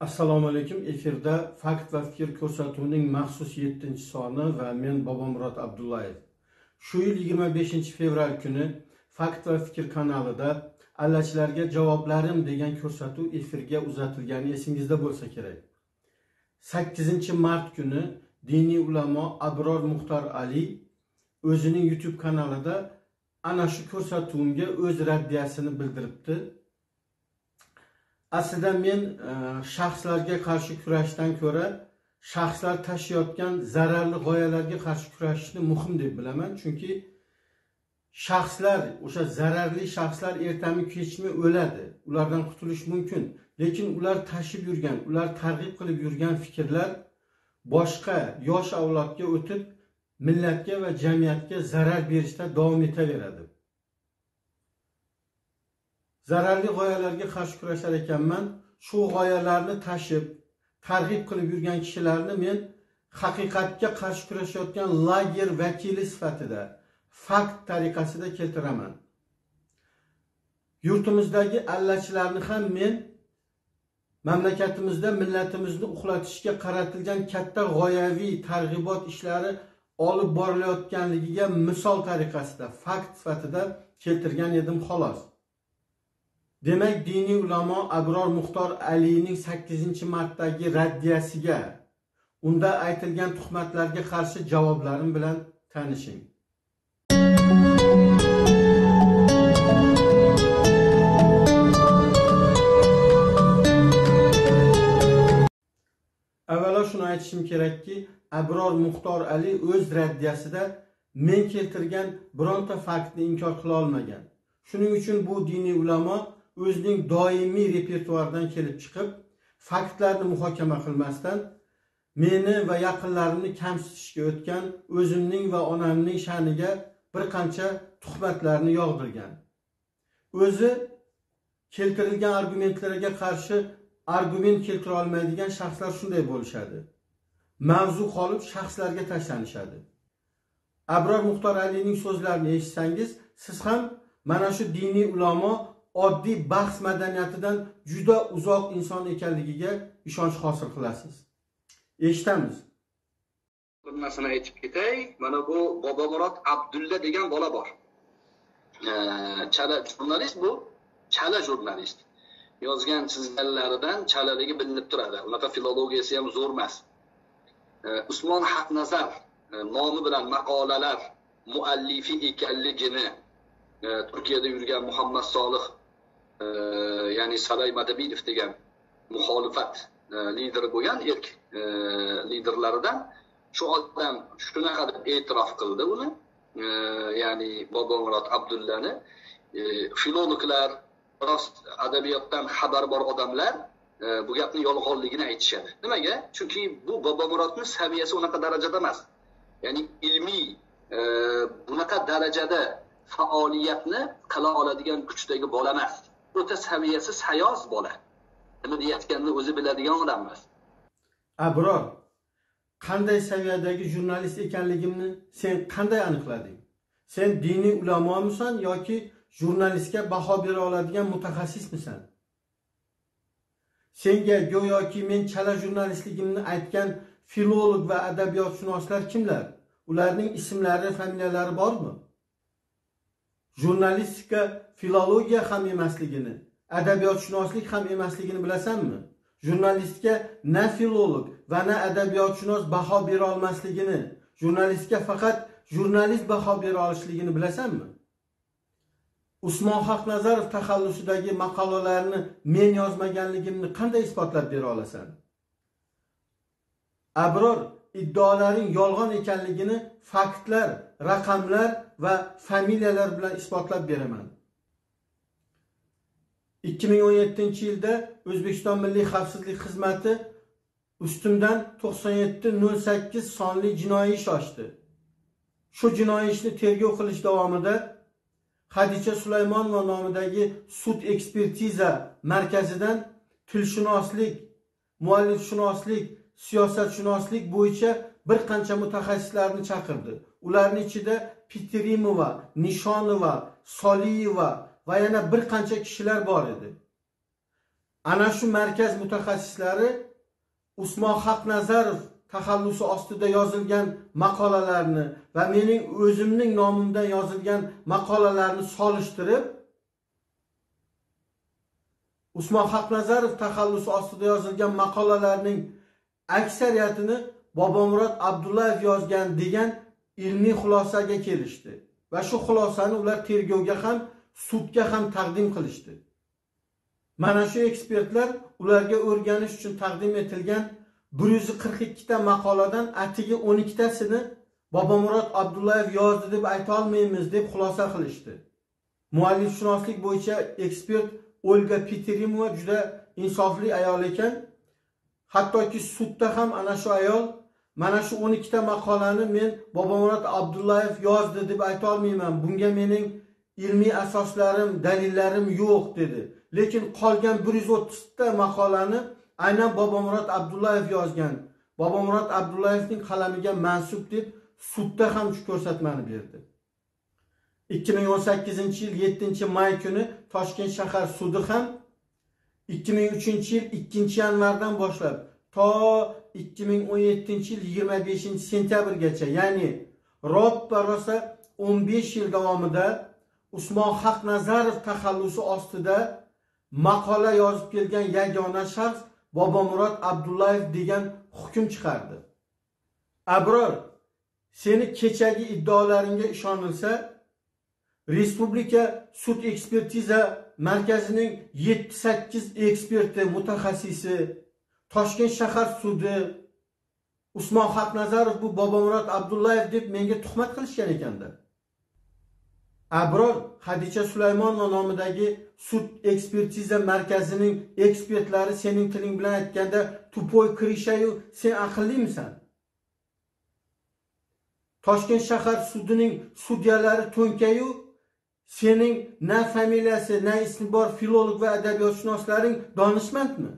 assalomu alaykum. Efirda fakt va fikr ko'rsatuvining maxsus yettinchi soni va men bobomurod abdullayev. Shu yil yigirma beshinchi fevral kuni fakt va fikr kanalida allachilarga javoblarim degan ko'rsatuv efirga uzatilgani esingizda bo'lsa kerak. Sakkizinchi mart kuni diniy ulamo abror muxtor ali o'zining youtube kanalida ana shu ko'rsatuvimga o'z raddiyasini bildiribdi. Aslida men e, shaxslarga qarshi kurashdan ko'ra shaxslar tashiyotgan zararli g'oyalarga qarshi kurashishni muhim deb bilaman. Chunki shaxslar o'sha zararli shaxslar ertami kechmi o'ladi. Ulardan qutulish mumkin. Lekin ular tashib yurgan ular targ'ib qilib yurgan fikrlar boshqa yosh avlodga o'tib millatga va jamiyatga zarar berishda davom etaveradi. Zararli g'oyalarga qarshi kurashar ekanman. Shu g'oyalarni tashib targ'ib qilib yurgan kishilarni men haqiqatga qarshi kurashayotgan lager vakili sifatida fakt tariqasida keltiraman. Yurtimizdagi allachilarni ham men mamlakatimizda millatimizni uxlatishga qaratilgan katta g'oyaviy targ'ibot ishlari olib borilayotganligiga misol tariqasida fakt sifatida keltirgan edim xolos. Demak diniy ulamo abror muxtor aliyning sakkizinchi martdagi raddiyasiga unda aytilgan tuhmatlarga qarshi javoblarim bilan tanishing. Avvalo shuni aytishim kerakki abror muxtor ali o'z raddiyasida men keltirgan bironta faktni inkor qila olmagan. Shuning uchun bu diniy ulamo o'zining doimiy repertuaridan kelib chiqib faktlarni muhokama qilmasdan meni va yaqinlarimni kamsitishga o'tgan o'zimning va onamning sha'niga bir qancha tuhmatlarni yog'dirgan. O'zi keltirilgan argumentlarga qarshi argument keltira olmaydigan shaxslar shunday bo'lishadi. Mavzu qolib shaxslarga tashlanishadi. Abror muxtor alining so'zlarini eshitsangiz siz ham mana shu diniy ulamo oddiy bahs madaniyatidan juda uzoq inson ekanligiga ishonch hosil qilasiz. Eshitamiz. Bir narsani aytib ketay. Mana bu bobomurod abdulla degan bola bor. Chala jurnalist bu. Chala jurnalist. Yozgan chizganlaridan chalaligi bilinib turadi. Unaqa filologiyasi ham zo'r emas. Usmon haqnazar e, nomi bilan maqolalar muallifi ekanligini e, turkiyada yurgan muhammad solih ya'ni saray madabiyov degan muxolifat e, lideri bo'lgan erk e, liderlaridan shu odam shunaqa deb e'tirof qildi uni e, ya'ni bobomurod abdullani filologlar rost adabiyotdan xabari bor odamlar bu gapni yolg'onligini aytishadi nimaga chunki bu bobomurodni saviyasi unaqa darajada emas ya'ni ilmiy bunaqa darajada faoliyatni qila oladigan kuchdagi bola emas o'ta saviyasiz sayoz bola. Nima deyayotganini o'zi biladigan odam emas abror qanday saviyadagi jurnalist ekanligimni sen qanday aniqlading? Sen diniy ulamomisan yoki jurnalistga baho bera oladigan mutaxassismisan? Senga go'yoki men chala jurnalistligimni aytgan filolog va adabiyotshunoslar kimlar? Ularning ismlari familiyalari bormi? Jurnalistika filologiya ham emasligini adabiyotshunoslik ham emasligini bilasanmi? Jurnalistga na filolog va na adabiyotshunos baho bera olmasligini jurnalistga faqat jurnalist baho bera olishligini bilasanmi? Usmon haqnazarov taxallusidagi maqolalarni men yozmaganligimni qanday isbotlab bera olasan? Abror iddaolaring yolg'on ekanligini faktlar raqamlar va familiyalar bilan isbotlab beraman. 2017 yilda o'zbekiston milliy xavfsizlik xizmati ustimdan 9708 sonli jinoiy ish ochdi. Shu jinoiy ishni tergov qilish davomida hadicha sulaymonova nomidagi sud ekspertiza markazidan tilshunoslik muallifshunoslik siyosatshunoslik bo'yicha bir qancha mutaxassislarni chaqirdi. Ularni ichida pitrimova nishonova soliyeva va yana bir qancha kishilar bor edi. Ana shu markaz mutaxassislari usmon haqnazarov taxallusi ostida yozilgan maqolalarni va mening o'zimning nomimdan yozilgan maqolalarni solishtirib usmon haqnazarov taxallusi ostida yozilgan maqolalarning aksariyatini bobomurod abdullayev yozgan degan ilmiy xulosaga kelishdi. Va shu xulosani ular tergovga ham sudga ham taqdim qilishdi. Mana shu ekspertlar ularga o'rganish uchun taqdim etilgan bir yuz qirq ikkita maqoladan atigi o'n ikkitasini bobomurod abdullayev yozdi deb ayta olmaymiz deb xulosa qilishdi. Muallifshunoslik bo'yicha ekspert olga piterimova juda insofli ayol ekan. Hattoki sudda ham ana shu ayol mana shu o'n ikkita maqolani men bobomurod abdullayev yozdi deb ayta olmayman. Bunga mening ilmiy asoslarim dalillarim yo'q dedi. Lekin qolgan bir yuz o'ttizta maqolani aynan bobomurod abdullayev yozgan. Bobomurod abdullayevning qalamiga mansub deb sudda ham shu ko'rsatmani berdi. ikki ming o'n sakkizinchi yil yettinchi may kuni toshkent shahar sudi ham ikki ming uchinchi yil ikkinchi yanvardan boshlab to ikki ming o'n yettinchi yil yigirma beshinchi sentyabrgacha ya'ni roppa rosa o'n besh yil davomida usmon haqnazarov taxallusi ostida maqola yozib kelgan yagona shaxs bobomurod abdullayev degan hukm chiqardi. Abror seni kechagi iddaolaringga ishonilsa respublika sud ekspertiza markazining yetti sakkiz eksperti mutaxassisi toshkent shahar sudi usmon haqnazarov bu bobomurod abdullayev deb menga tuhmat qilishgan ekanda abror hadicha sulaymonova nomidagi sud ekspertiza markazining ekspertlari sening tiling bilan aytganda tupoy krishayu sen aqllimisan toshkent shahar sudining sudyalari to'nkayu sening na familiyasi na ismi bor filolog va adabiyotshunoslaring donishmandmi?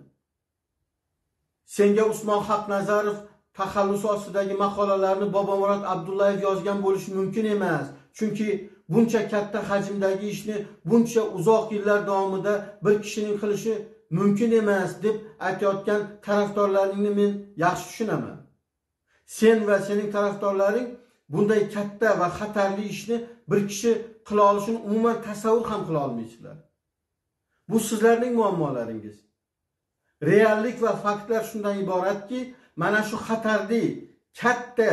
Senga usmon haqnazarov taxallusi ostidagi maqolalarni bobomurod abdullayev yozgan bo'lishi mumkin emas. Chunki buncha katta hajmdagi ishni buncha uzoq yillar davomida bir kishining qilishi mumkin emas deb aytayotgan tarafdorlaringni men yaxshi tushunaman. Sen va sening tarafdorlaring bunday katta va xatarli ishni bir kishi qila olishini umuman tasavvur ham qila olmaysizlar. Bu sizlarning muammolaringiz. Reallik va faktlar shundan iboratki mana shu xatarli katta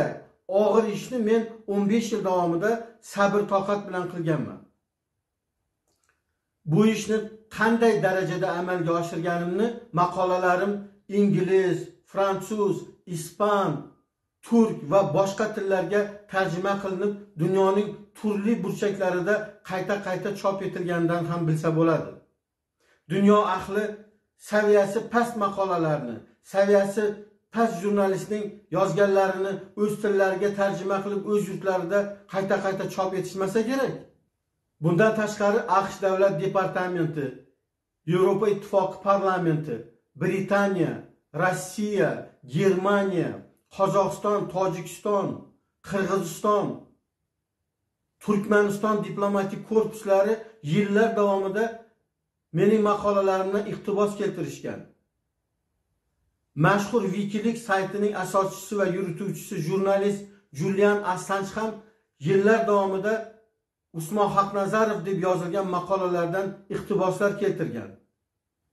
og'ir ishni men 15 yil davomida sabr toqat bilan qilganman. Bu ishni qanday darajada amalga oshirganimni maqolalarim ingliz fransuz ispan turk va boshqa tillarga tarjima qilinib dunyoning turli burchaklarida qayta qayta chop etilganidan ham bilsa bo'ladi. Dunyo ahli saviyasi past maqolalarni saviyasi past jurnalistning yozganlarini o'z tillariga tarjima qilib o'z yurtlarida qayta qayta chop etishmasa kerak. Bundan tashqari aqsh davlat departamenti yevropa ittifoqi parlamenti britaniya rossiya germaniya qozog'iston tojikiston qirg'iziston turkmaniston diplomatik korpuslari yillar davomida mening maqolalarimdan iqtibos keltirishgan. Mashhur wikileaks saytining asoschisi va yurituvchisi jurnalist julian assanj ham yillar davomida usmon haqnazarov deb yozilgan maqolalardan iqtiboslar keltirgan.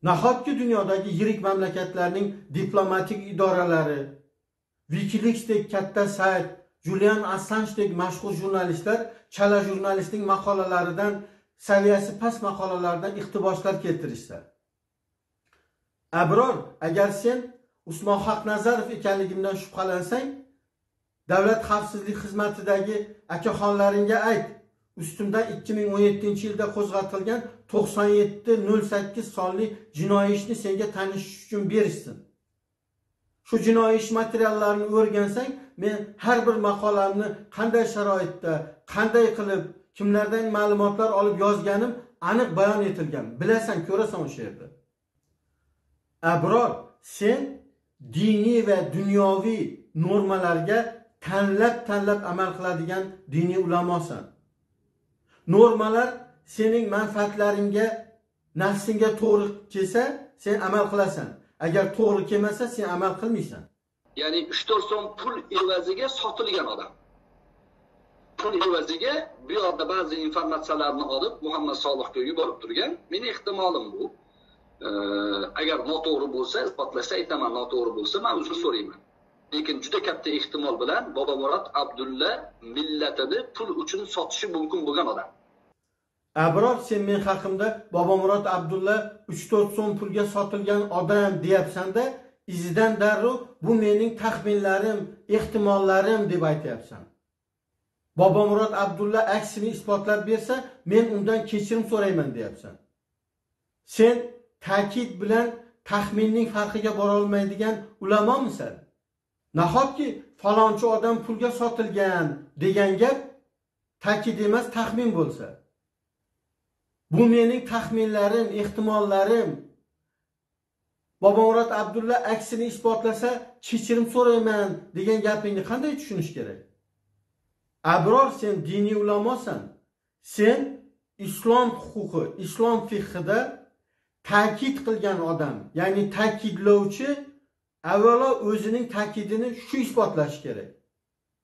Nahotki dunyodagi yirik mamlakatlarning diplomatik idoralari wikileaksdek katta sayt julian assanjdek mashhur jurnalistlar chala jurnalistning maqolalaridan saviyasi past maqolalardan iqtiboslar keltirishsa? Abror agar sen usmon haqnazarov ekanligimdan shubhalansang davlat xavfsizlik xizmatidagi akaxonlaringga ayt. Ustimdan ikki ming o'n yettinchi yilda qo'zg'atilgan to'qson yetti nol sakkiz sonli jinoiy ishni senga tanishish uchun berishsin. Shu jinoiy ish materiallarini o'rgansang men har bir maqolamni qanday sharoitda qanday qilib kimlardan ma'lumotlar olib yozganim aniq bayon etilgan. Bilasan ko'rasan o'sha yerda. Abror sen diniy va dunyoviy normalarga tanlab tanlab amal qiladigan diniy ulamosan. Normalar sening manfaatlaringga nafsingga to'g'ri kelsa sen amal qilasan. Agar to'g'ri kelmasa sen amal qilmaysan. Ya'ni uch to'rt so'm pul evaziga sotilgan odam. Pul evaziga bu yoqda ba'zi informatsiyalarni olib muhammad solihga yuborib turgan. Meni ehtimolim bu. Э, agar noto'g'ri bo'lsa isbotlashsa aytaman noto'g'ri bo'lsa man uzr so'rayman. Lekin juda katta ehtimol bilan bobomurod abdulla millatini pul uchun sotishi mumkin bo'lgan odam. Abror sen men haqimda bobomurod abdulla uch to'rt so'm pulga sotilgan odam deyapsanda izidan darrov bu mening taxminlarim ehtimollarim deb aytyapsan. Bobomurod abdulla aksini isbotlab bersa men undan kechirim so'rayman deyapsan. Sen ta'kid bilan taxminning farqiga borolmaydigan ulamomisan? Nahotki falonchi odam pulga sotilgan degan gap ta'kid emas taxmin bo'lsa? Bu mening taxminlarim ehtimollarim. Bobomurod abdulla aksini isbotlasa kechirim so'rayman degan gapingni qanday tushunish kerak? Abror sen diniy ulamosan. Sen islom huquqi islom fiqhida ta'kid qilgan odam ya'ni ta'kidlovchi avvalo o'zining ta'kidini shu isbotlashi kerak.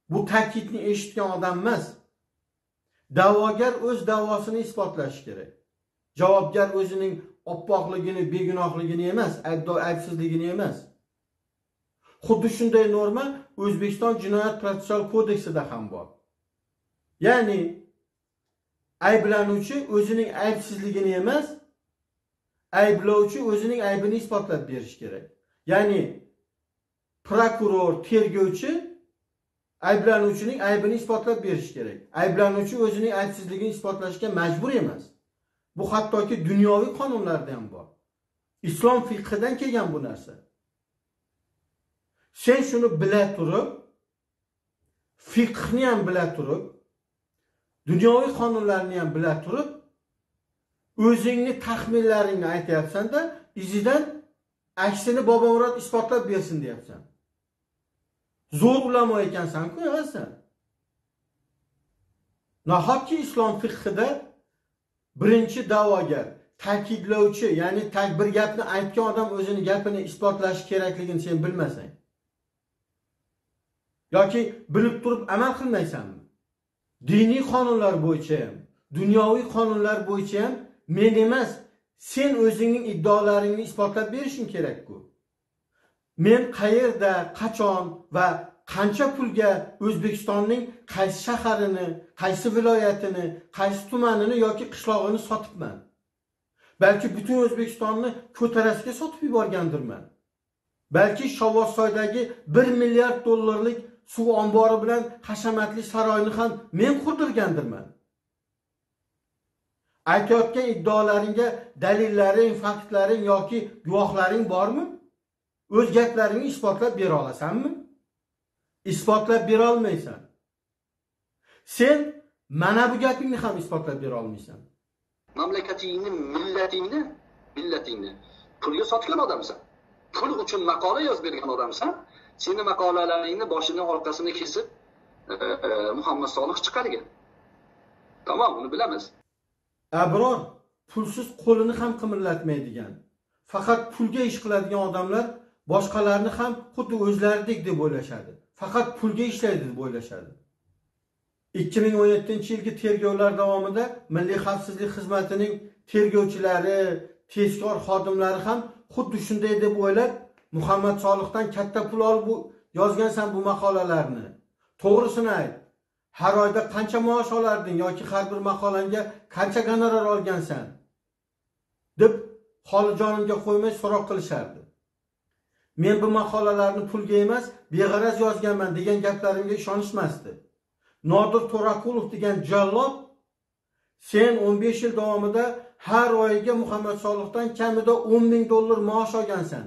Bu ta'kidni eshitgan odam emas. Da'vogar o'z da'vosini isbotlashi kerak. Javobgar o'zining oppoqligini begunohligini emas aybdor aybsizligini emas. Xuddi shunday norma o'zbekiston jinoyat protsessual kodeksida ham bor. Ya'ni ayblanuvchi o'zining aybsizligini emas ayblovchi o'zining aybini isbotlab berishi kerak. Ya'ni prokuror tergovchi ayblanuvchining aybini isbotlab berishi kerak. Ayblanuvchi o'zining aybsizligini isbotlashga majbur emas. Bu hattoki dunyoviy qonunlarda ham bor. Islom fiqhidan kelgan bu narsa. Sen shuni bila turib fiqhni ham bila turib dunyoviy qonunlarni ham bila turib o'zingni taxminlaringni aytyapsanda izidan aksini bobomurod isbotlab bersin deyapsan. Zo'r ulamo ekansan-ku emassan nahotki islom fiqhida birinchi da'vogar ta'kidlovchi ya'ni bir gapni aytgan odam o'zini gapini isbotlashi kerakligini sen bilmasang yoki bilib turib amal qilmaysanmi? Diniy qonunlar bo'yicha ham dunyoviy qonunlar bo'yicha ham men emas sen o'zingning iddaolaringni isbotlab berishing kerak-ku. Men qayerda qachon va qancha pulga o'zbekistonning qaysi shaharini qaysi viloyatini qaysi tumanini yoki qishlog'ini sotibman. Balki butun o'zbekistonni ko'tarasiga sotib yuborgandirman. Balki shovvozsoydagi bir milliard dollarlik suv ombori bilan hashamatli saroyni ham men qurdirgandirman. Aytayotgan iddaolaringga dalillaring faktlaring yoki guvohlaring bormi? O'z gaplaringni isbotlab bera olasanmi? Isbotlab bera olmaysan. Sen mana bu gapingni ham isbotlab bera olmaysan. Mamlakatingni millatingni millatingni. Pulga sotgan odamsan. Pul uchun maqola yozib bergan odamsan. Seni maqolalaringni boshini orqasini kesib e, e, muhammad solih chiqargan tamom uni bilamiz. Abror pulsiz qo'lini ham qimirlatmaydigan faqat pulga ish qiladigan odamlar boshqalarni ham xuddi o'zlaridek deb o'ylashadi. Faqat pulga ishlaydi deb o'ylashadi. ikki ming o'n yettinchi yilgi tergovlar davomida milliy xavfsizlik xizmatining tergovchilari tezkor xodimlari ham xuddi shunday deb o'ylab muhammad solihdan katta pul olib yozgansan bu maqolalarni. To'g'risini ayt. Har oyda qancha maosh olarding yoki har bir maqolangga qancha gonorar olgansan? deb holijonimga qo'ymay so'roq qilishardi. Men bu maqolalarni pulga emas beg'araz yozganman degan gaplarimga ishonishmasdi. Nodir to'raqulov degan jallob sen 15 yil davomida har oyiga muhammad solihdan kamida 10 ming dollar maosh olgansan.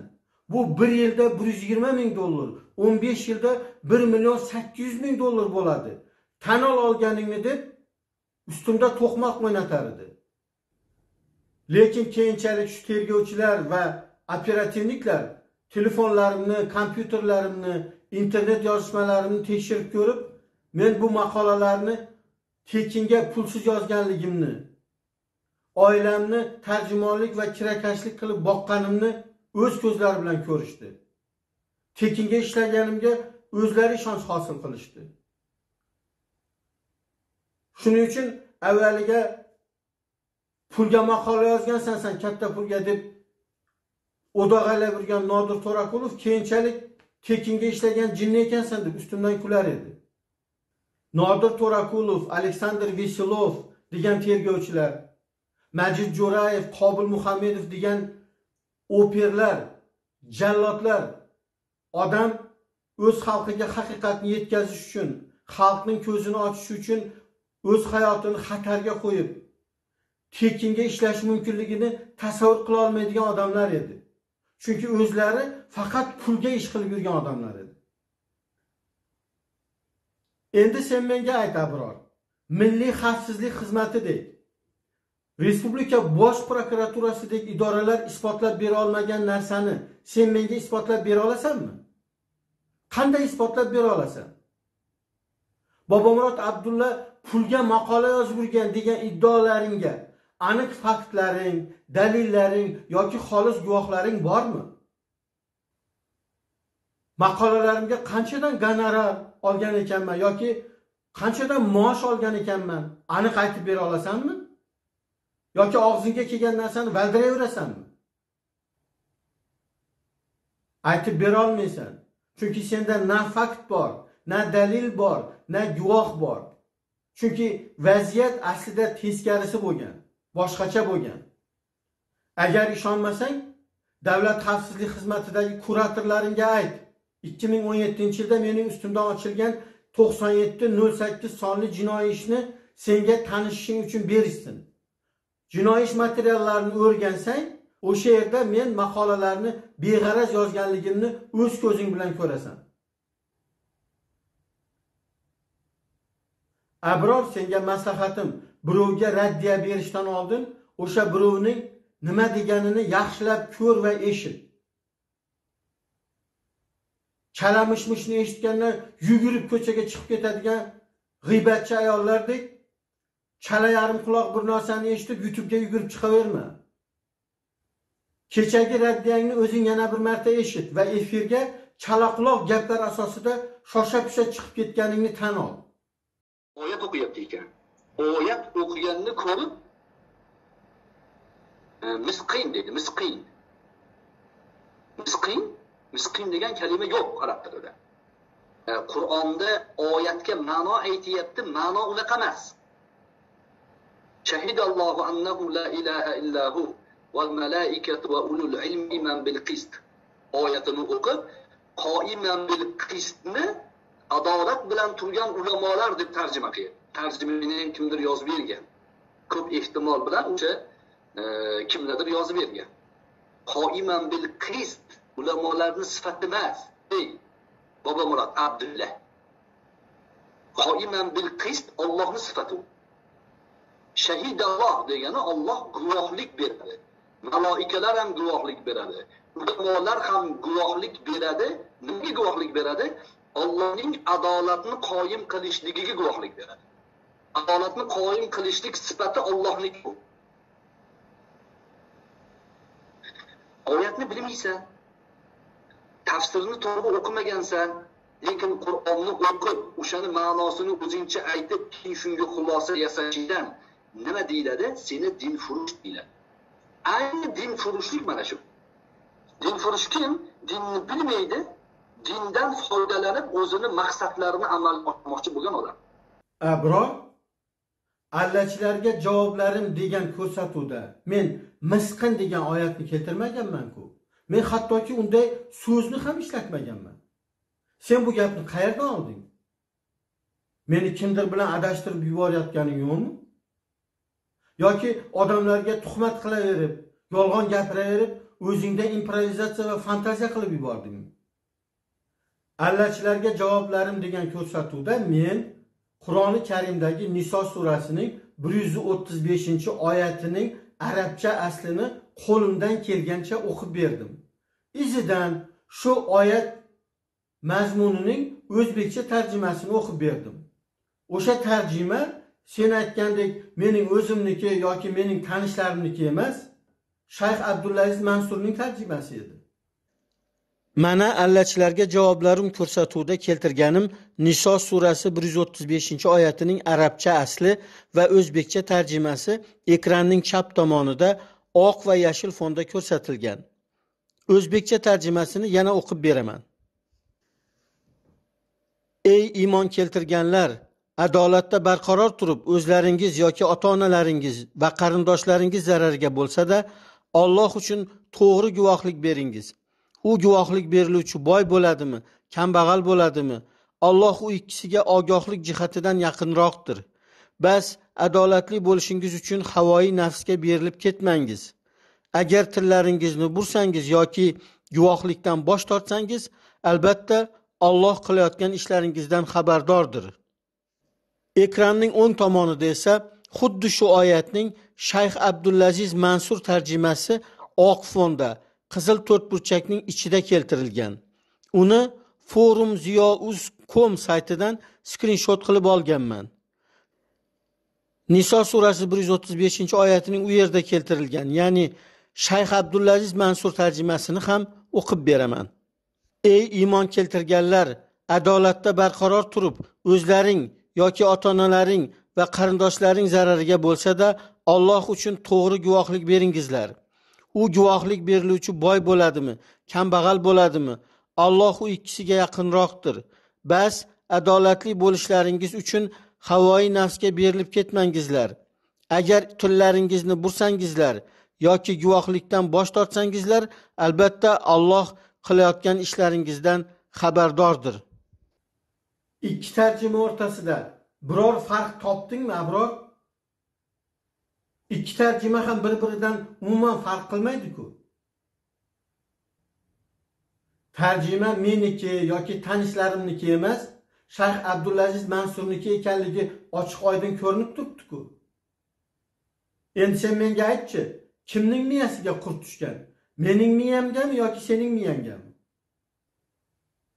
Bu bir yilda 120 ming dollar 15 yilda 1 million 800 ming dollar bo'ladi. Tan ol olganingni deb ustimda to'qmoq o'ynatar edi. Lekin keyinchalik shu tergovchilar va operativniklar telefonlarimni kompyuterlarimni internet yozishmalarimni tekshirib ko'rib men bu maqolalarni tekinga pulsiz yozganligimni oilamni tarjimonlik va kirakashlik qilib boqqanimni o'z ko'zlari bilan ko'rishdi. Tekinga ishlaganimga o'zlari ishonch hosil qilishdi. Shuning uchun avvaliga pulga maqola yozgansan san katta pulga deb o'dag'aylab yurgan nodir to'raqulov keyinchalik tekinga ishlagan jinni ekansan deb ustimdan kular edi. Nodir to'raqulov aleksandr veselov degan tergovchilar majid jo'rayev qobil muhammedov degan operlar jallodlar odam o'z xalqiga haqiqatni yetkazish uchun xalqning ko'zini ochish uchun o'z hayotini xatarga qo'yib tekinga ishlash mumkinligini tasavvur qila olmaydigan odamlar edi. Chunki o'zlari faqat pulga ish qilib yurgan odamlar edi. Endi sen menga ayt abror. Milliy xavfsizlik xizmatidek respublika bosh prokuraturasidek idoralar isbotlab bera olmagan narsani sen menga isbotlab bera olasanmi? Qanday isbotlab bera olasan? Bobomurod abdulla pulga maqola yozib yurgan degan iddaolaringga aniq faktlaring dalillaring yoki xolis guvohlaring bormi? Maqolalarimga qanchadan gonorar olgan ekanman yoki qanchadan maosh olgan ekanman aniq aytib bera olasanmi? Yoki og'zingga kelgan narsani valdirayverasanmi aytib berolmaysan chunki senda na fakt bor na dalil bor na guvoh bor. Chunki vaziyat aslida teskarisi bo'lgan boshqacha bo'lgan. Agar ishonmasang davlat xavfsizlik xizmatidagi kuratorlaringga ayt. 2017 yilda mening ustimdan ochilgan 9708 sonli jinoiy ishni senga tanishishing uchun berishsin. Jinoiy ish materiallarini o'rgansang o'sha yerda men maqolalarni beg'araz yozganligimni o'z ko'zing bilan ko'rasan. Abror senga maslahatim birovga raddiya berishdan oldin o'sha birovning nima deganini yaxshilab ko'r va eshit. Chalamishmishni eshitganda yugurib ko'chaga chiqib ketadigan g'iybatchi ayollardek chala yarim quloq bir narsani eshitib youtube'ga yugurib chiqaverma. Kechagi raddiyangni o'zing yana bir marta eshit va efirga chala quloq gaplar asosida shosha pisha chiqib ketganingni tan ol. Oyat o'qiyapti ekan. Oyat o'qiganini ko'rib e, misqin dedi misqin. Misqin misqin degan kalima yo'q arab tilida. E, Qur'onda oyatga ma'no aytyapti ma'no unaqa emas. Shahidallohu annahu la ilaha illahu val malaikatu va ulul ilmi man bil qist. Oyatini o'qib qoiman bil qistni adolat bilan turgan ulamolar deb tarjima qilgan. Tarjimani ham kimdir yozib bergan. Ko'p ehtimol bilan o'sha e, kimnidir kimlardir yozib bergan. Qoiman bil qist ulamolarni sifati emas ey bobomurod abdulla qoiman bil qist ollohni sifati. U shahidalloh degani olloh guvohlik beradi. Maloikalar ham guvohlik beradi. Ulamolar ham guvohlik beradi. Nimaga guvohlik beradi? Allohning adolatni qoyim qilishligiga guvohlik beradi. Adolatni qoyim qilishlik sifati ollohniki bu oyatni bilmaysan tafsirni to'g'ri o'qimagansan lekin qur'onni o'qib o'shani ma'nosini o'zingcha aytib keyin shunga xulosa yasashingdan nima deyiladi? Seni dinfurush deyiladi. Ayni dinfurushlik mana shu. Dinfurush kim? Dinni bilmaydi dindan foydalanib o'zini maqsadlarini amalga oshirmoqchi bo'lgan odam. Biroq allachilarga javoblarim degan ko'rsatuvda men misqin degan oyatni keltirmaganman-ku. Men hattoki unday so'zni ham ishlatmaganman. Sen bu gapni qayerdan olding? Meni kimdir bilan adashtirib yuborayotganing yo'qmi? Yoki odamlarga tuhmat qilaverib yolg'on gapiraverib o'zingda improvizatsiya va fantaziya qilib yubordingmi? Allachilarga javoblarim degan ko'rsatuvda men qur'oni karimdagi niso surasining bir yuz o'ttiz beshinchi oyatining arabcha aslini qo'limdan kelgancha o'qib berdim. Izidan shu oyat mazmunining o'zbekcha tarjimasini o'qib berdim. O'sha tarjima sen aytgandek mening o'zimniki yoki mening tanishlarimniki emas shayx Abdullaziz mansurning tarjimasi edi. Mana allachilarga javoblarim ko'rsatuvda keltirganim niso surasi bir yuz o'ttiz beshinchi oyatining arabcha asli va o'zbekcha tarjimasi ekranning chap tomonida oq va yashil fonda ko'rsatilgan. O'zbekcha tarjimasini yana o'qib beraman. Ey iymon keltirganlar adolatda barqaror turib o'zlaringiz yoki ota onalaringiz va qarindoshlaringiz zarariga bo'lsa-da Alloh uchun to'g'ri guvohlik beringiz. U guvohlik beriluvchi boy bo'ladimi kambag'al bo'ladimi? Alloh u ikkisiga ogohlik jihatidan yaqinroqdir. Bas adolatli bo'lishingiz uchun havoyi nafsga berilib ketmangiz. Agar tillaringizni bursangiz yoki guvohlikdan bosh tortsangiz albatta Alloh qilayotgan ishlaringizdan xabardordir. Ekranning o'ng tomonida esa xuddi shu oyatning shayx abdulaziz mansur tarjimasi oq fonda qizil to'rtburchakning ichida keltirilgan. Uni forum ziyouz com saytidan skrinshot qilib olganman. Niso surasi bir yuz o'ttiz beshinchi oyatining u yerda keltirilgan ya'ni shayx abdullaziz mansur tarjimasini ham o'qib beraman. Ey iymon keltirganlar adolatda barqaror turib o'zlaring yoki ota onalaring va qarindoshlaring zarariga bo'lsa-da Alloh uchun to'g'ri guvohlik beringizlar. U guvohlik beriluvchi boy bo'ladimi kambag'al bo'ladimi? Alloh u ikkisiga yaqinroqdir. Bas adolatli bo'lishlaringiz uchun havoyi nafsga berilib ketmangizlar. Agar tillaringizni bursangizlar yoki guvohlikdan bosh tortsangizlar albatta Alloh qilayotgan ishlaringizdan xabardordir. Ikki tarjima o'rtasida biror farq topdingmi abror ikki tarjima ham bir biridan umuman farq qilmaydiku. Tarjima meniki yoki tanishlarimniki emas shayx abdulaziz mansurniki ekanligi ochiq oydin ko'rinib turibdiku. Endi sen menga aytchi kimning miyasiga qurt tushgan? Mening miyamgami yoki sening miyangami?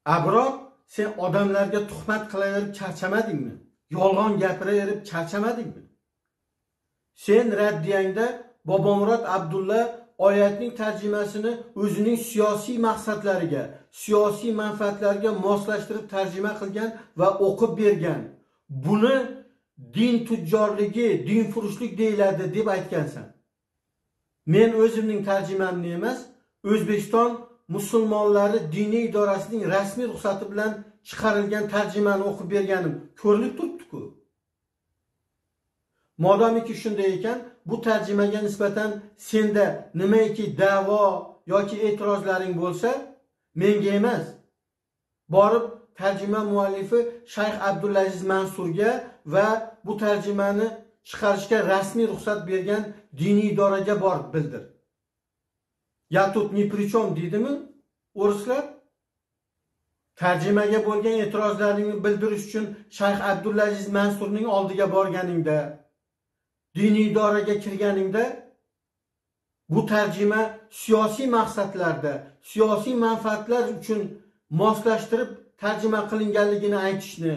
Abror sen odamlarga tuhmat qilaverib charchamadingmi? Yolg'on gapiraverib charchamadingmi? Sen raddiyangda bobomurod abdulla oyatning tarjimasini o'zining siyosiy maqsadlariga siyosiy manfaatlariga moslashtirib tarjima qilgan va o'qib bergan. Buni din tujjorligi dinfurushlik deyiladi deb aytgansan. Men o'zimning tarjimamni emas o'zbekiston musulmonlari diniy idorasining rasmiy ruxsati bilan chiqarilgan tarjimani o'qib berganim ko'rinib turibdiku. Modomiki shunday ekan bu tarjimaga nisbatan senda nimaiki da'vo yoki e'tirozlaring bo'lsa menga emas. Borib tarjima muallifi shayx abdulaziz mansurga va bu tarjimani chiqarishga rasmiy ruxsat bergan diniy idoraga borib bildir. Я тут ни при чем deydimi? O'rislar tarjimaga bo'lgan e'tirozlaringni bildirish uchun shayx abdulaziz mansurning oldiga borganingda diniy idoraga kirganingda bu tarjima siyosiy maqsadlarda siyosiy manfaatlar uchun moslashtirib tarjima qilinganligini aytishni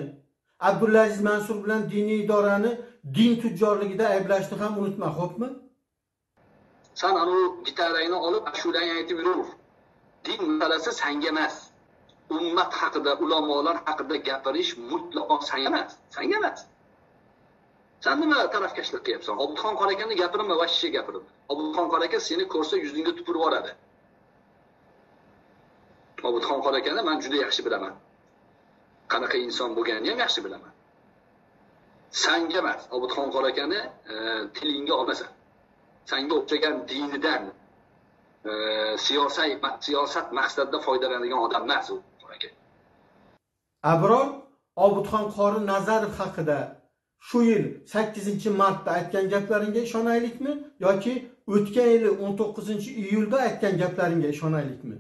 abdulaziz mansur bilan diniy idorani din tujjorligida ayblashni ham unutma xo'pmi? San anavi gitarangni olib ashulang aytib yuraver din masalasi sanga emas. Ummat haqida ulamolar haqida gapirish mutlaqo sanga emas sanga emas. San nima tarafkashlik qilyapsan obidxon qor akani gapirma вообще gapirma obidxon qor aka seni ko'rsa yuzingga tupurib yuboradi. Obidxon qor akani man juda yaxshi bilaman. Qanaqa inson bo'lganini ham yaxshi bilaman. Sanga emas obidxon qor akani e, tilingga olmasan sanga o'xshagan dinidan e, siyosat siyosat maqsadida foydalanadigan odam emas u aka abror obidxon qori nazarov haqida shu yil sakkizinchi martda aytgan gaplaringga ishonaylikmi yoki o'tgan yili o'n to'qqizinchi iyulda aytgan gaplaringga ishonaylikmi?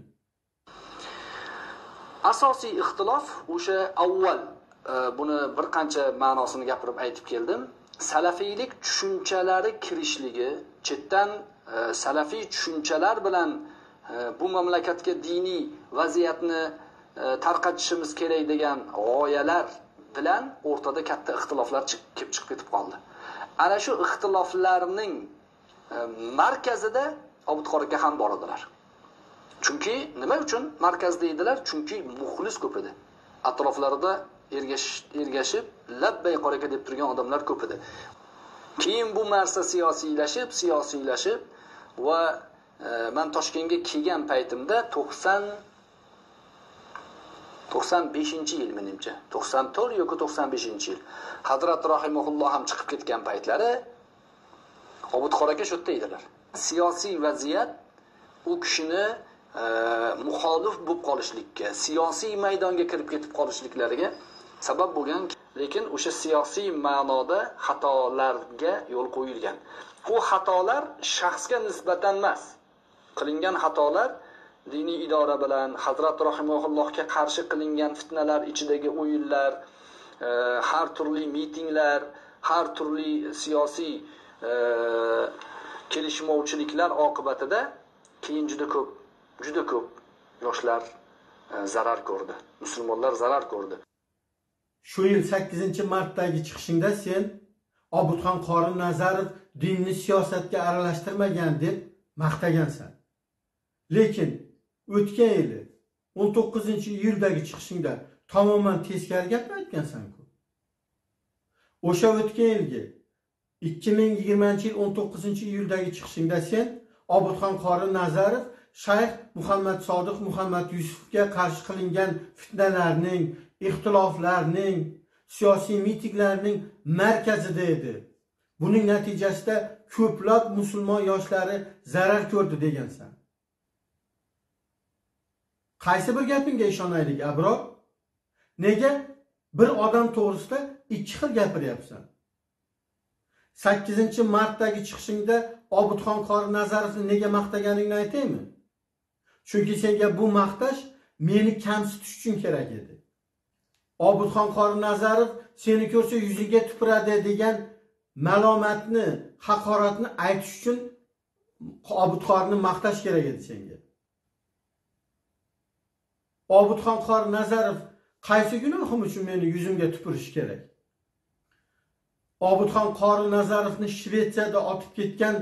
Asosiy ixtilof o'sha avval e, buni bir qancha ma'nosini gapirib aytib keldim. Salafiylik tushunchalari kirishligi chetdan e, salafiy tushunchalar bilan e, bu mamlakatga diniy vaziyatni tarqatishimiz kerak degan g'oyalar bilan o'rtada katta ixtiloflar kelib chiqib ketib qoldi. Ana shu ixtiloflarning e, markazida obidxor aka ham bor edilar chunki nima uchun markazda edilar chunki muxlis ko'p edi. Atroflarida ergashib labbay qor aka deb turgan odamlar ko'p edi. Keyin bu narsa siyosiylashib siyosiylashib va e, man toshkentga kelgan paytimda to'qson to'qson beshinchi yil menimcha. To'qson to'rt yoki to'qson beshinchi yil. Hazrat rohimulloh ham chiqib ketgan paytlari obidxor aka shu yerda edilar. Siyosiy vaziyat u kishini e, muxolif bo'lib qolishlikka siyosiy maydonga kirib ketib qolishliklariga sabab bo'lgan lekin o'sha siyosiy ma'noda xatolarga yo'l qo'yilgan. Bu xatolar shaxsga nisbatan emas qilingan xatolar diniy idora bilan hazrat rahimaullohga qarshi qilingan fitnalar ichidagi o'yinlar e, har turli mitinglar har turli siyosiy e, kelishmovchiliklar oqibatida keyin juda ko'p juda ko'p yoshlar e, zarar ko'rdi. Musulmonlar zarar ko'rdi. Shu yil sakkizinchi martdagi chiqishingda sen obidxon qori nazarov dinni siyosatga aralashtirmagan deb maqtagansan. Lekin o'tgan yili o'n to'qqizinchi iyuldagi chiqishingda tamoman teskari gapni aytgansanku. O'sha o'tgan yilgi ikki ming yigirmanchi yil o'n to'qqizinchi iyuldagi chiqishingda sen obidxon qori nazarov shayx muhammad sodiq muhammad yusufga qarshi qilingan fitnalarning ixtiloflarning siyosiy mitinglarning markazida edi. Buning natijasida ko'plab musulmon yoshlari zarar ko'rdi degansan qaysi bir gapingga ishonaylik abror nega bir odam to'g'risida ikki xil gapiryapsan? Sakkizinchi martdagi chiqishingda obidxon qori nazarovni nega maqtaganingni aytaymi? Chunki senga bu maqtash meni kamsitish uchun kerak edi. Obidxon qori nazarov seni ko'rsa yuziga tupuradi degan malomatni haqoratni aytish uchun obidxorni maqtash kerak edi senga. Obidxon qori nazarov qaysi gunohim uchun meni yuzimga tupurishi kerak? Obidxon qori nazarovni shvetsiyada otib ketgan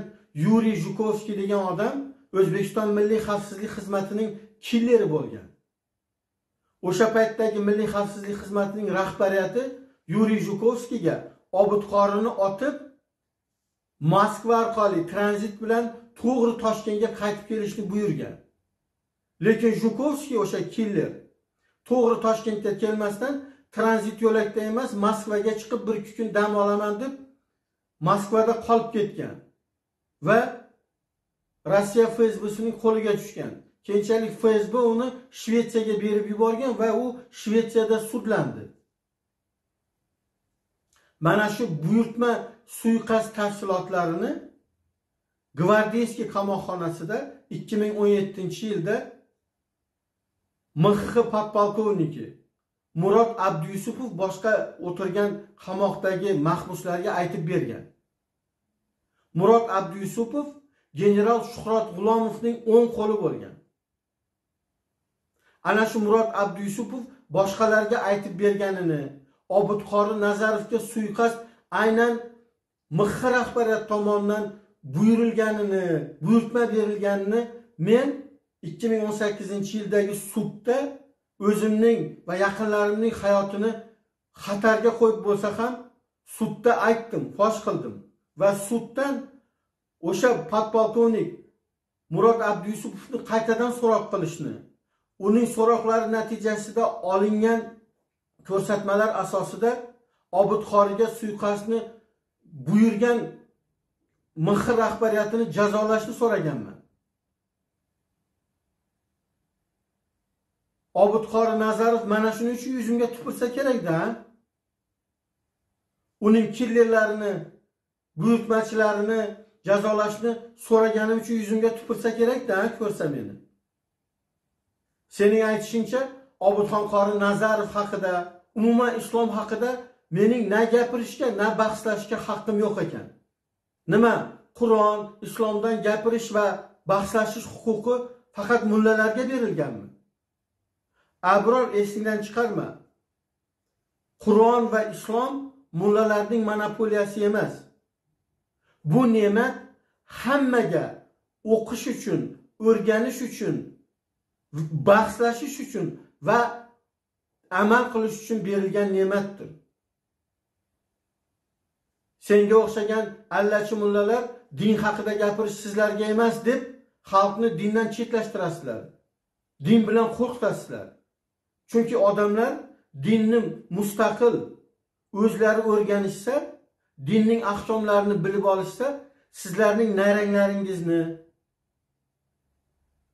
yuriy zhukovskiy degan odam o'zbekiston milliy xavfsizlik xizmatining killeri bo'lgan. O'sha paytdagi milliy xavfsizlik xizmatining rahbariyati yuriy zhukovskiyga obidqorini otib moskva orqali tranzit bilan to'g'ri toshkentga qaytib kelishni buyurgan. Lekin jukovskiy o'sha killer to'g'ri toshkentga kelmasdan tranzit yo'lakda emas moskvaga chiqib bir ikki kun dam olaman deb moskvada qolib ketgan va rossiya fsbsining qo'liga tushgan. Keyinchalik fsb uni shvetsiyaga berib yuborgan va u shvetsiyada sudlandi. Mana shu buyurtma suiqasd tafsilotlarini gvardeyskiy qamoqxonasida 2017 yilda mxx podpolkovniki. Murod abduyusupov boshqa o'tirgan qamoqdagi mahbuslarga aytib bergan. Murod abduyusupov general shuhrat g'ulomovning o'ng qo'li bo'lgan. Ana shu murod abduyusupov boshqalarga aytib berganini obidqori nazarovga suiqasd aynan MXX rahbariyati tomonidan buyurilganini buyurtma berilganini men 2018 yildagi sudda o'zimning va yaqinlarimning hayotini xatarga qo'yib bo'lsa ham sudda aytdim fosh qildim. Va suddan o'sha podpolkovnik murod abduyusupovni qaytadan so'roq qilishni uning so'roqlari natijasida olingan ko'rsatmalar asosida obidxoriga suiqasdni buyurgan mix rahbariyatini jazolashni so'raganman. Obidqori nazarov mana shuning uchun yuzimga tupursa kerakda uning killerlarini buyurtmachilarini jazolashni so'raganim uchun yuzimga tupursa kerakda ko'rsa meni sening aytishingcha obidxon qori nazarov haqida umuman islom haqida mening na gapirishga na bahslashga haqqim yo'q ekan. Nima? Qur'on islomdan gapirish va bahslashish huquqi faqat mullalarga berilganmi? Abror esingdan chiqarma. Qur'on va islom mullalarning monopoliyasi emas. Bu ne'mat hammaga o'qish uchun o'rganish uchun bahslashish uchun va amal qilish uchun berilgan ne'matdir. Senga o'xshagan allachi mullalar din haqida gapirish sizlarga emas deb xalqni dindan chetlashtirasizlar. Din bilan qo'rqitasizlar. Chunki odamlar dinni mustaqil o'zlari o'rganishsa dinning ahkomlarini bilib olishsa sizlarning nayranglaringizni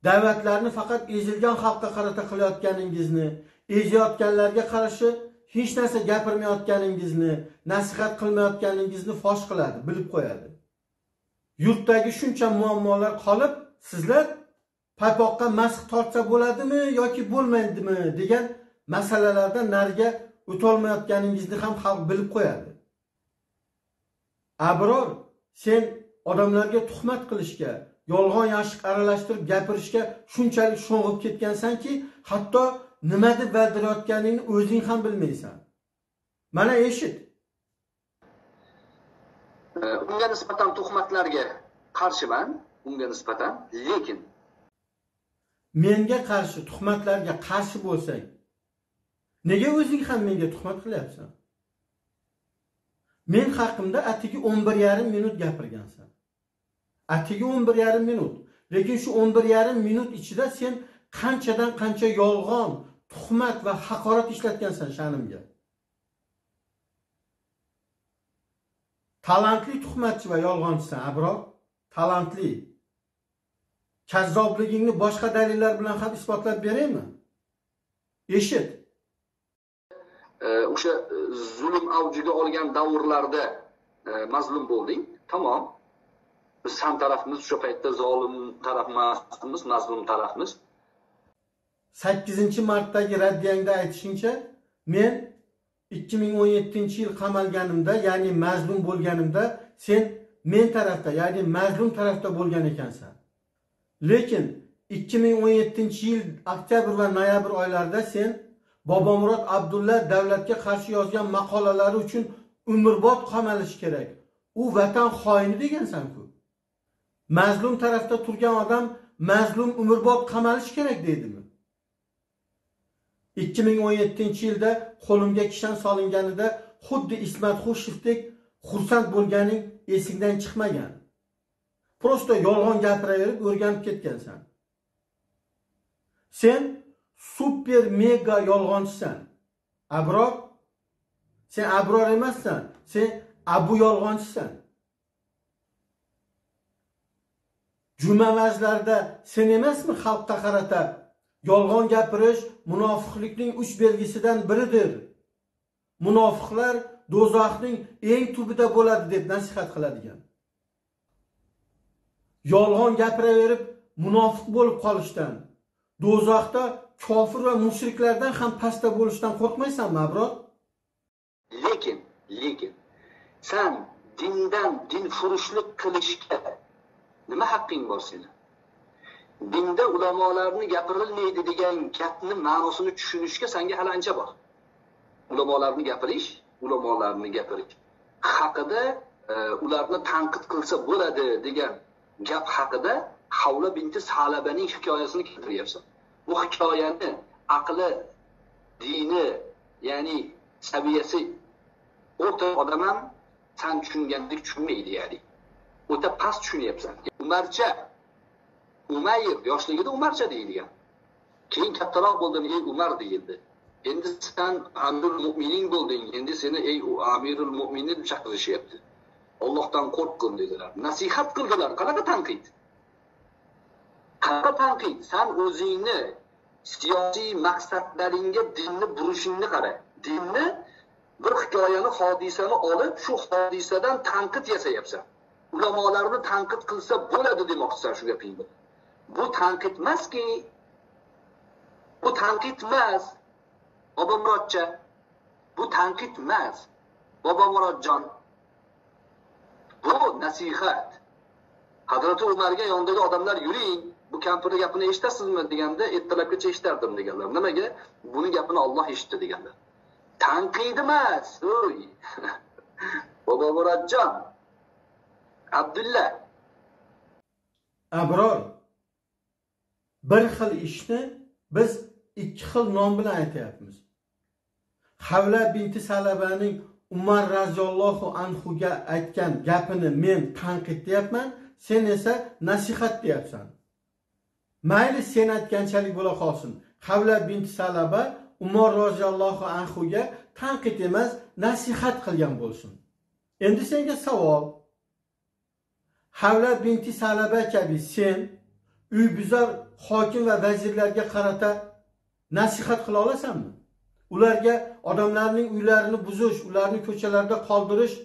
da'vatlarni faqat ezilgan xalqqa qarata qilayotganingizni ezayotganlarga qarshi hech narsa gapirmayotganingizni nasihat qilmayotganingizni fosh qiladi bilib qo'yadi. Yurtdagi shuncha muammolar qolib sizlar paypoqqa masx tortsa bo'ladimi yoki bo'lmaydimi degan masalalardan nariga o'tolmayotganingizni ham xalq bilib qo'yadi. Abror sen odamlarga tuhmat qilishga yolg'on yashiq aralashtirib gapirishga shunchalik sho'ng'ib ketgansanki hatto nima deb valdirayotganingni o'zing ham bilmaysan. Mana eshit. Unga nisbatan tuhmatlarga qarshiman unga nisbatan lekin menga qarshi tuhmatlarga qarshi bo'lsang nega o'zing ham menga tuhmat qilyapsan? Men haqimda atigi o'n bir yarim minut gapirgansan. Atigi o'n bir yarim minut lekin shu o'n bir yarim minut ichida sen qanchadan qancha yolg'on tuhmat va haqorat ishlatgansan sha'nimga. Talantli tuhmatchi va yolg'onchisan abror talantli. Kazzobligingni boshqa dalillar bilan ham isbotlab beraymi? Eshit. O'sha e, zulm avjiga olgan davrlarda e, mazlum bo'lding. Tamom. Biz ham tarafimiz o'sha paytda zolim taraf emasmiz mazlum tarafmiz. Sakkizinchi martdagi raddiyangda aytishingcha men ikki ming o'n yettinchi yil qamalganimda ya'ni mazlum bo'lganimda sen men tarafda ya'ni mazlum tarafda bo'lgan ekansan lekin ikki ming o'n yettinchi yil oktyabr va noyabr oylarida sen bobomurod abdulla davlatga qarshi yozgan maqolalari uchun umrbod qamalish kerak. U vatan xoini degansan-ku. Mazlum tarafda turgan odam mazlum umrbod qamalish kerak deydimi? ikki ming o'n yettinchi yilda qo'limga kishan solinganida xuddi ismat xushevdek xursand bo'lganing esingdan chiqmagan. Просто yolg'on gapiraverib o'rganib ketgansan. Sen super mega yolg'onchisan. Abror sen abror emassan sen abu yolg'onchisan. Jumamazlarda sen emasmi xalqqa qarata yolg'on gapirish munofiqlikning uch belgisidan biridir. Munofiqlar do'zaxning eng tubida bo'ladi deb nasihat qiladigan. Yolg'on gapiraverib munofiq bo'lib qolishdan do'zaxda kofir va mushriklardan ham pastda bo'lishdan qo'rqmaysanmi abror lekin lekin san dindan dinfurushlik qilishga nima haqqing bor seni dinda ulamolarni gapirilmaydi degan gapni ma'nosini tushunishga sanga hali ancha bor. Ulamolarni gapirish ulamolarni gapirish haqida e, ularni tanqid qilsa bo'ladi degan gap haqida havla binti salabaning hikoyasini keltiryapsan. Bu hikoyani aqli dini ya'ni saviyasi o'rta odam ham san tushungandek tushunmaydi ya'ni. O'ta past tushunyapsan. Umarcha umayr yoshligida umarcha deyilgan. Keyin kattaroq bo'ldin ey umar deyildi. Endi san amirul mo'minin bo'lding. Endi seni ey amirul mo'minin deb chaqirishyapti. Ollohdan qo'rqqin dedilar. Nasihat qildilar. Qanaqa tanqid? Qanaqa tanqid? San o'zingni siyosiy maqsadlaringga dinni burishingni qara. Dinni bir hikoyani hodisani olib shu hodisadan tanqid yasayapsan. Ulamolarni tanqid qilsa bo'ladi demoqchisan shu gapingni. Bu tanqid emaski. Bu tanqid emas bobomurodcha bu tanqid emas bobomurodjon nasihat. Hazrati umarga yonidagi odamlar yuring bu kampirni gapini eshitasizmi? deganda ertalabgacha eshitardim deganlar. Nimaga? Buni gapini olloh eshitdi deganlar tanqid emas o'y bobo murodjon abdulla abror bir xil ishni biz ikki xil nom bilan aytyapmiz. Havla binti salabaning umar roziyallohu anhuga aytgan gapini men tanqid deyapman sen esa nasihat deyapsan. Mayli sen aytganchalik bo'la qolsin. Havla binti salaba umar roziyallohu anhuga tanqid emas nasihat qilgan bo'lsin. Endi senga savol. Havla binti salaba kabi sen uybuzar hokim va vazirlarga qarata nasihat qila olasanmi? Ularga odamlarning uylarini buzish ularni ko'chalarda qoldirish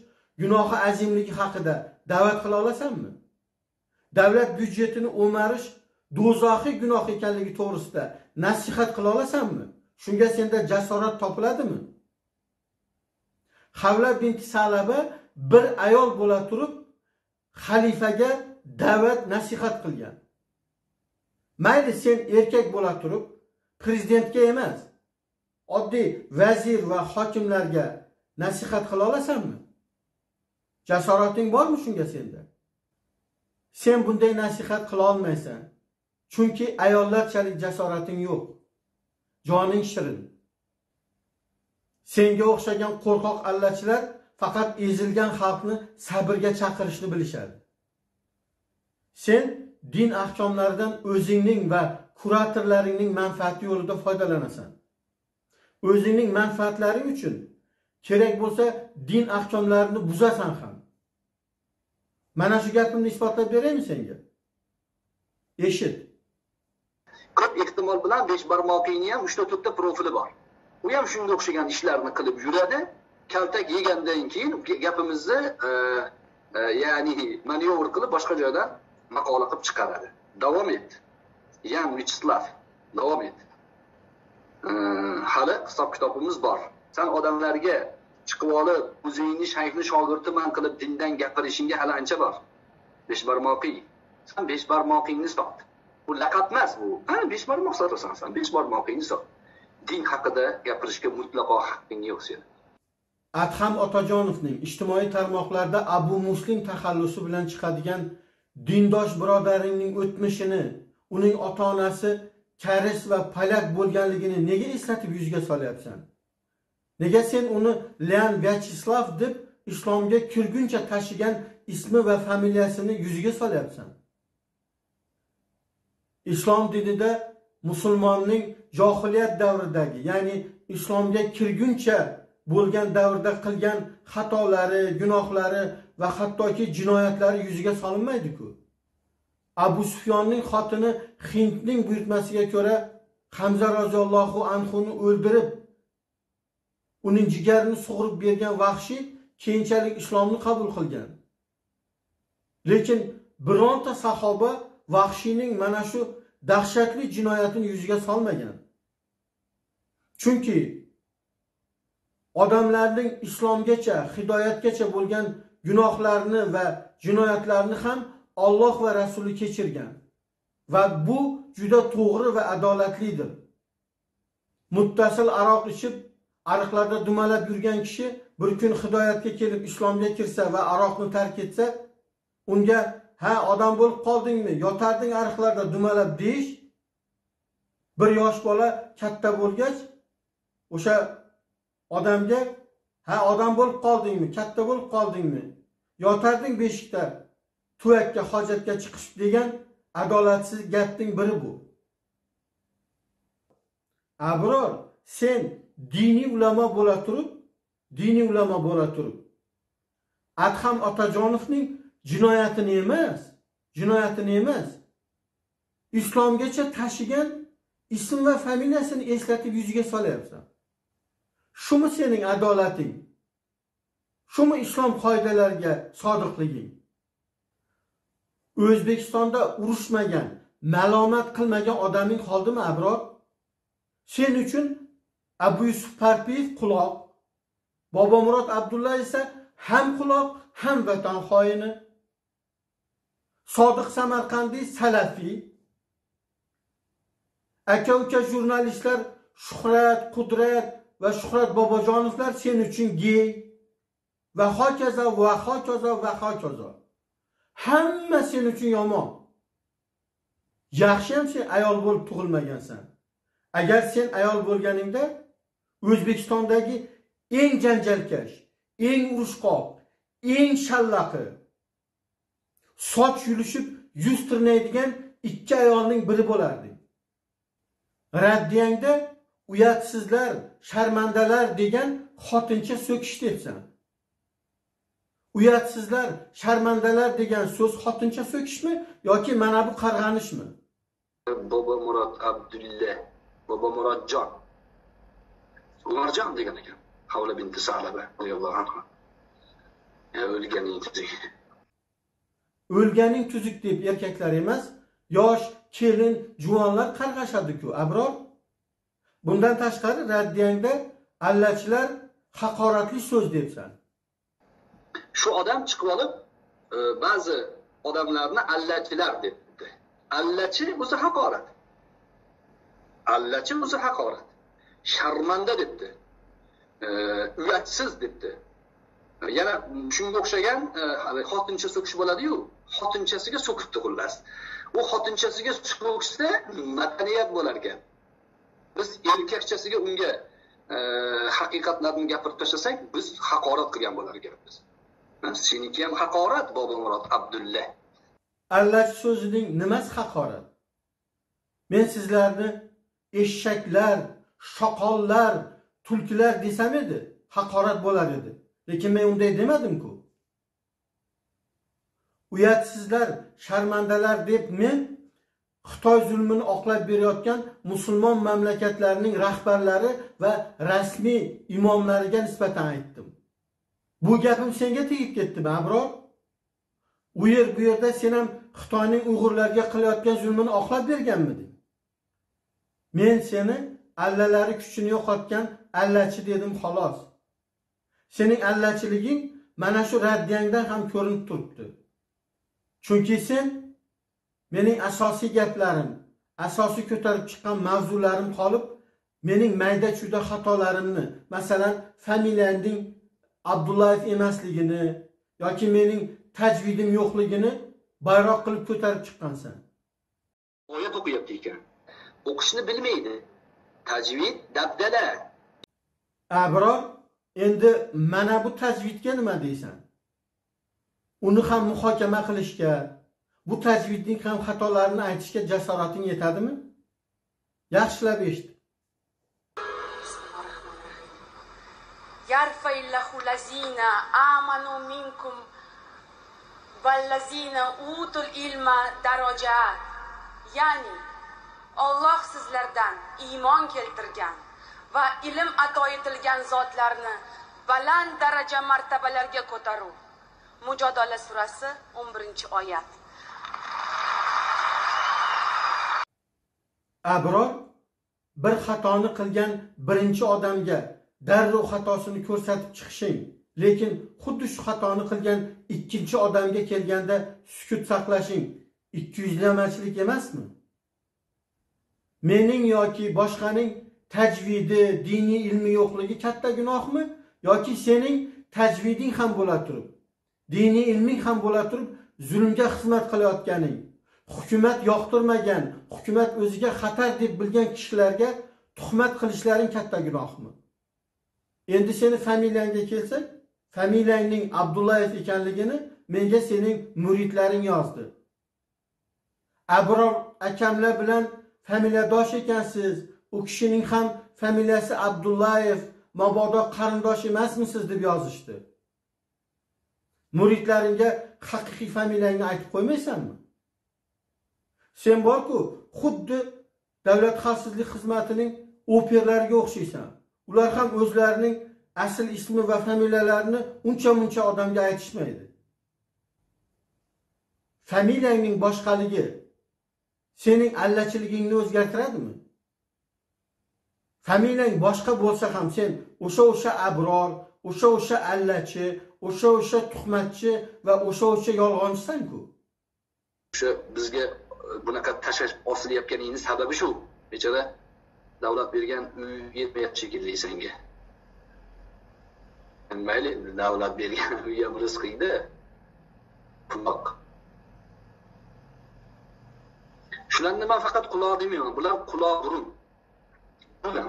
gunohi azimligi haqida da'vat qila olasanmi? Davlat byudjetini o'marish do'zaxiy gunoh ekanligi to'g'risida nasihat qila olasanmi? Shunga senda jasorat topiladimi? Havla binti salaba bir ayol bo'la turib xalifaga da'vat nasihat qilgan. Mayli sen erkak bo'la turib prezidentga emas oddiy vazir va hokimlarga nasihat qila olasanmi? Jasorating bormi shunga senda? Sen bunday nasihat qila olmaysan chunki ayollarchalik jasorating yo'q. Joning shirin. Senga o'xshagan qo'rqoq allachilar faqat ezilgan xalqni sabrga chaqirishni bilishadi. Sen din ahkomlaridan o'zingning va kuratorlaringning manfaati yo'lida foydalanasan. O'zingning manfaatlaring uchun. Kerak bo'lsa din ahkomlarini buzasan ham. Mana shu gapimni isbotlab beraymi senga? Eshit. Ko'p ehtimol bilan besh barmoqini ham uchta to'rtta profili bor. U ham shunga o'xshagan ishlarni qilib yuradi. Kaltak yegandan keyin gapimizni e, e, ya'ni manyovr qilib boshqa joydan maqola qilib chiqaradi. Davom et. Yan vyacheslav davom et. Hali hisob kitobimiz bor. San odamlarga chiqib olib o'zingni shayxni shogirdiman qilib dindan gapirishingga hali ancha bor. Besh barmoqiy san besh barmoqingni sot. Bu laqab emas bu. Ha besh barmoq sotasan san besh barmoqingni sot. Din haqida gapirishga mutlaqo haqqing yo'q seni adham otajonovning ijtimoiy tarmoqlarda abu muslim taxallusi bilan chiqadigan dindosh birodaringning o'tmishini uning ota onasi karis va palak bo'lganligini nega eslatib yuzga solyapsan? Nega sen uni leon vyacheslav deb islomga kirguncha tashigan ismi va familiyasini yuziga solyapsan? Islom dinida musulmonning johiliyat davridagi ya'ni islomga kirguncha bo'lgan davrda qilgan xatolari gunohlari va hattoki jinoyatlari yuziga solinmaydiku. Abu sufyonning xotini hindning buyurtmasiga ko'ra hamza roziyallohu anhuni o'ldirib uning jigarini sug'urib bergan vahshiy keyinchalik islomni qabul qilgan. Lekin bironta sahoba vahshiyning mana shu dahshatli jinoyatini yuziga solmagan. Chunki odamlarning islomgacha hidoyatgacha bo'lgan gunohlarini va jinoyatlarini ham Alloh va rasuli kechirgan. Va bu juda to'g'ri va adolatlidir. Muttasil aroq ichib ariqlarda dumalab yurgan kishi bir kun hidoyatga kelib islomga kirsa va aroqni tark etsa unga ha odam bo'lib qoldingmi? Yotarding ariqlarda dumalab deyish bir yosh bola katta bo'lgach o'sha odamga ha odam bo'lib qoldingmi? Katta bo'lib qoldingmi? Yotarding beshikda. Tuvakka hojatga chiqish degan adolatsiz gapning biri bu. Abror sen diniy ulamo bo'la turib diniy ulamo bo'la turib. Adham otajonovning jinoyatini emas jinoyatini emas. Islomgacha tashigan ism va familiyasini eslatib yuziga solyapsan. Shumi sening adolating? Shumi islom qoidalariga sodiqliging? O'zbekistonda urushmagan malomat qilmagan odaming qoldimi abror? Sen uchun abu yusuf parpiyev quloq bobomurod abdulla esa ham quloq ham vatan xoini. Sodiq samarqandiy salafiy aka uka jurnalistlar shuhrat qudrat va shuhrat bobojonovlar sen uchun gey. Va hokazo va hokazo va hokazo. Hamma sen uchun yomon. Yaxshi ham sen ayol bo'lib tug'ilmagansan. Agar sen ayol bo'lganingda o'zbekistondagi eng janjalkash eng urushqoq eng shallaqi soch yulishib yuz tirnaydigan ikki ayolning biri bo'larding raddiyangda uyatsizlar sharmandalar degan xotincha so'kish debsan uyatsizlar sharmandalar degan so'z xotincha so'kishmi yoki mana bu qarg'anishmi? Bobomurod abdulla bobomurodjon umarjon degan ekan. Havla binti salaba roziyallohu anhu. O'lganing tuzik o'lganing tuzuk deb erkaklar emas yosh kelin juvonlar qarg'ashadi-ku abror. Bundan tashqari raddiyangda allachilar haqoratli so'z debsan shu odam chiqib olib e, ba'zi odamlarni allachilar debdi allachi o'zi haqorat. Allachi o'zi haqorat. Sharmanda debdi. E, uyatsiz debdi. E, yana shunga o'xshagan e, xotincha so'kish bo'ladiyu xotinchasiga so'kibdi xullas. U xotinchasiga so'ksa madaniyat bo'lar ekan. Biz erkakchasiga unga haqiqatlarni gapirib tashlasak biz haqorat qilgan bo'lar ekanmiz. Seniki ham haqorat bobomurod abdulla allachi so'zining nimasi haqorat? Men sizlarni eshaklar shoqollar tulkilar desam edi haqorat bo'lar edi. Lekin men unday demadimku. Uyatsizlar sharmandalar deb men xitoy zulmini oqlab berayotgan musulmon mamlakatlarining rahbarlari va rasmiy imomlariga nisbatan aytdim. Bu gapim senga tegib ketdimi abror u yer bu yerda sen ham xitoyning uyg'urlarga qilayotgan zulmini oqlab berganmiding? Men seni allalari kuchini yo'qotgan allachi dedim xolos. Sening allachiliging mana shu raddiyangdan ham ko'rinib turibdi. Chunki sen mening asosiy gaplarim asosiy ko'tarib chiqqan mavzularim qolib mening mayda chuyda xatolarimni masalan familiyangning abdullayev emasligini yoki mening tajvidim yo'qligini bayroq qilib ko'tarib chiqqansan. Oyat o'qiyapti ekan. O'qishni bilmaydi. Tajvid dabdala. Abror endi mana bu tajvidga nima deysan? Uni ham muhokama qilishga bu tajvidning ham xatolarini aytishga jasorating yetadimi? Yaxshilab eshit يرفع الله الذين آمنوا منكم والذين أوتوا العلم درجات ya'ni Alloh sizlardan iymon keltirgan va ilm ato etilgan zotlarni baland daraja martabalarga ko'taruv mujodala surasi 11 oyat abror bir xatoni qilgan birinchi odamga darrov xatosini ko'rsatib chiqishing. Lekin xuddi shu xatoni qilgan ikkinchi odamga kelganda sukut saqlashing. Ikkiyuzlamachilik emasmi? Mening yoki boshqaning tajvidi diniy ilmi yo'qligi katta gunohmi? Yoki sening tajviding ham bo'la turib diniy ilming ham bo'la turib zulmga xizmat qilayotganing hukumat yoqtirmagan hukumat o'ziga xatar deb bilgan kishilarga tuhmat qilishlaring katta gunohmi? Endi seni familiyangga kelsak familiyangning abdullayev ekanligini menga sening muridlaring yozdi. Abror akamlar bilan familiyadosh ekansiz. U kishining ham familiyasi abdullayev mabodo qarindosh emasmisiz deb yozishdi. Muridlaringga haqiqiy familiyangni aytib qo'ymaysanmi? Sen borku xuddi davlat xavfsizlik xizmatining operlariga o'xshaysan. Ular ham o'zlarining asl ismi va familiyalarini uncha muncha odamga aytishmaydi. Familiyangning boshqaligi sening allachiligingni o'zgartiradimi? Familiyang boshqa bo'lsa ham sen o'sha o'sha abror o'sha o'sha allachi o'sha o'sha tuhmatchi va o'sha o'sha yolg'onchisan-ku. O'sha bizga bunaqa tashlash osilayotganingni sababi shu bechora davlat bergan uy yetmayapti shekilli senga mayli davlat bergan uy ham rizqingda. Quloq. Shularni man faqat quloq demayman bular quloq burun.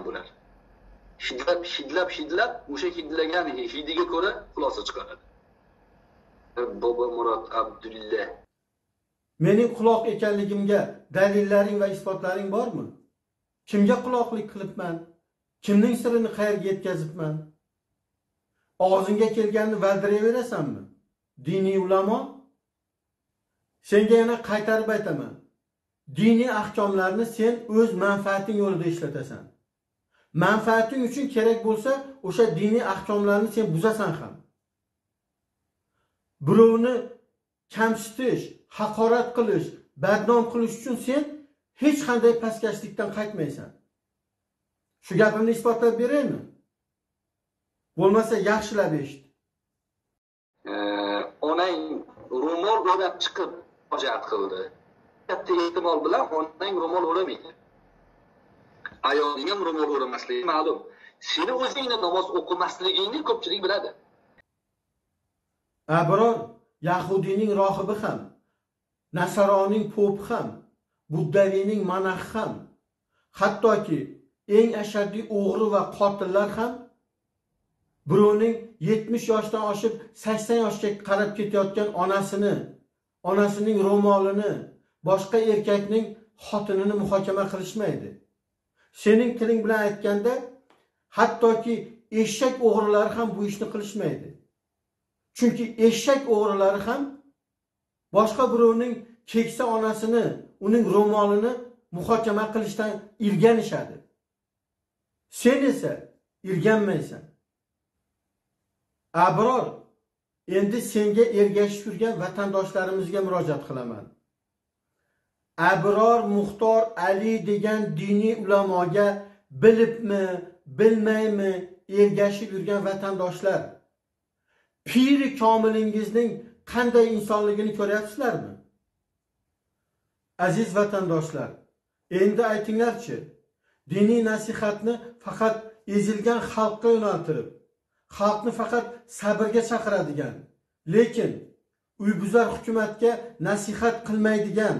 Bular. Hidlab hidlab hidlab o'sha hidlagan hidiga ko'ra xulosa chiqaradi. Bobomurod abdulla mening quloq ekanligimga dalillaring va isbotlaring bormi? Kimga quloqlik qilibman? Kimning sirini qayerga yetkazibman? Og'zingga kelganini valdirayverasanmi diniy ulamo? Senga yana qaytarib aytaman. Diniy ahkomlarni sen o'z manfaating yo'lida ishlatasan. Manfaating uchun kerak bo'lsa o'sha diniy ahkomlarni sen buzasan ham. Birovni kamsitish haqorat qilish badnom qilish uchun sen hech qanday pastkashlikdan qaytmaysan. Shu gapimni isbotlab beraymi? Bo'lmasa yaxshilab eshit. Onang ro'mol o'rab chiqib hojat qildi. Katta ehtimol bilan onang ro'mol o'ramaydi ayoling ham ro'mol o'ramasligi ma'lum. Seni o'zingni namoz o'qimasligingni ko'pchilik biladi. Abror yahudiyning rohibi ham nasaroning popi ham buddaviyning monaxi ham hattoki eng ashaddiy o'g'ri va qotillar ham birovning yetmish yoshdan oshib sakson yoshga qarab ketayotgan onasini onasining ro'molini boshqa erkakning xotinini muhokama qilishmaydi. Sening tiling bilan aytganda hattoki eshak o'g'rilari ham bu ishni qilishmaydi. Chunki eshak o'g'rilari ham boshqa birovning keksa onasini uning ro'molini muhokama qilishdan irganishadi sen esa irganmaysan abror endi senga ergashib yurgan vatandoshlarimizga murojaat qilaman. Abror muxtor ali degan diniy ulamoga bilibmi bilmaymi ergashib yurgan vatandoshlar? Piri komilingizning qanday insonligini ko'ryapsizlarmi? Aziz vatandoshlar endi aytinglarchi diniy nasihatni faqat ezilgan xalqqa yo'naltirib xalqni faqat sabrga chaqiradigan lekin uybuzar hukumatga nasihat qilmaydigan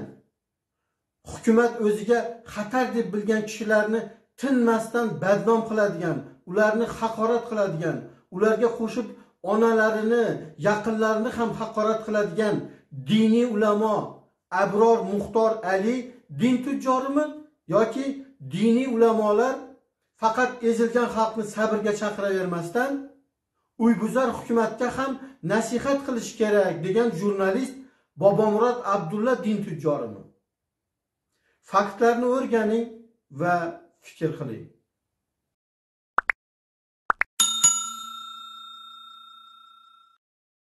hukumat o'ziga xatar deb bilgan kishilarni tinmasdan badnom qiladigan ularni haqorat qiladigan ularga qo'shib onalarini yaqinlarini ham haqorat qiladigan diniy ulamo abror muxtor ali din tujjorimi yoki diniy ulamolar faqat ezilgan xalqni sabrga chaqiravermasdan uybuzar hukumatga ham nasihat qilish kerak degan jurnalist bobomurod abdulla din tujjorimi faktlarni o'rganing va fikr qiling.